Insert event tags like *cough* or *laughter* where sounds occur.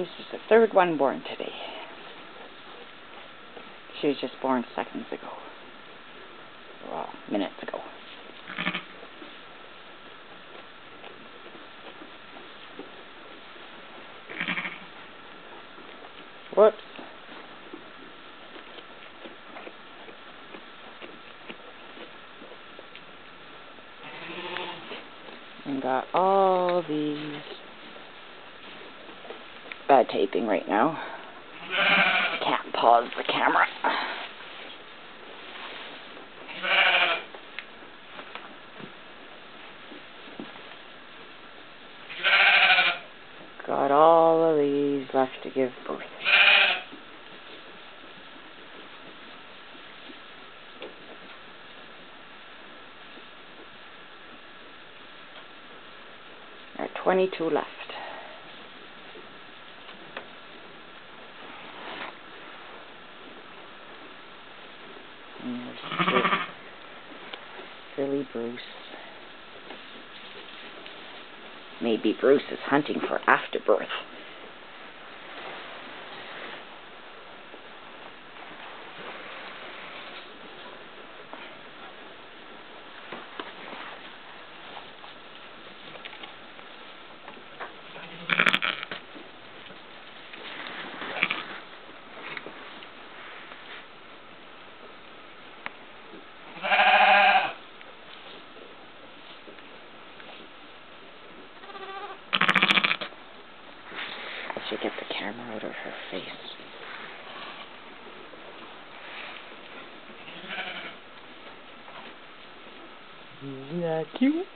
This is the third one born today. She was just born seconds ago. Well, minutes ago. Whoops. And got all these bad taping right now. Can't pause the camera. Got all of these left to give birth. There are 22 left. And Mm, *laughs* there's Silly Bruce. Maybe Bruce is hunting for afterbirth. Should get the camera out of her face. Isn't that cute?